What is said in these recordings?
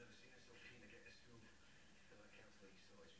never seen it so keen to get us through till that council, so it's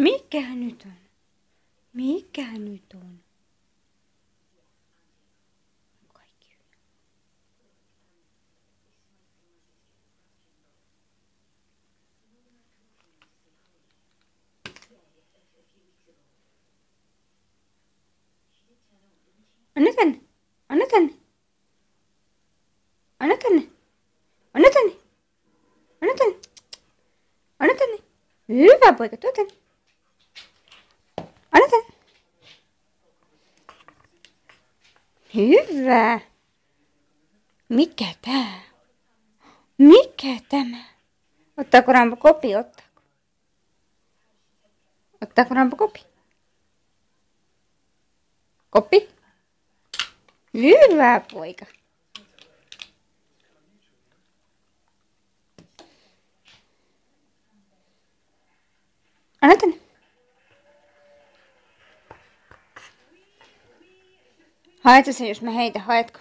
Mikähän nyt on? Mikähän nyt on? Anna tänne. Anna tänne. Anna tänne. Anna tänne. Anna tänne. Anna tänne. Hyvä poika, tuo tänne. Anna tänne. Hyvä. Mikä tää? Mikä tämä? Ottaako Rampo kopi? Ottaako? Ottaako Rampo kopi? Koppi? Hyvä poika. Anna tänne. Haeta sen, jos mä heitän. Haetko?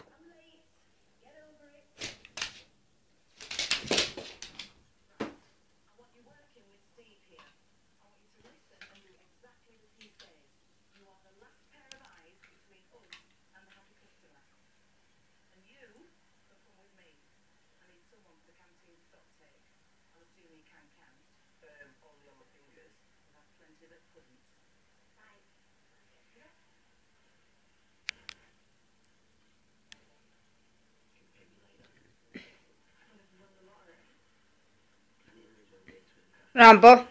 Rampo.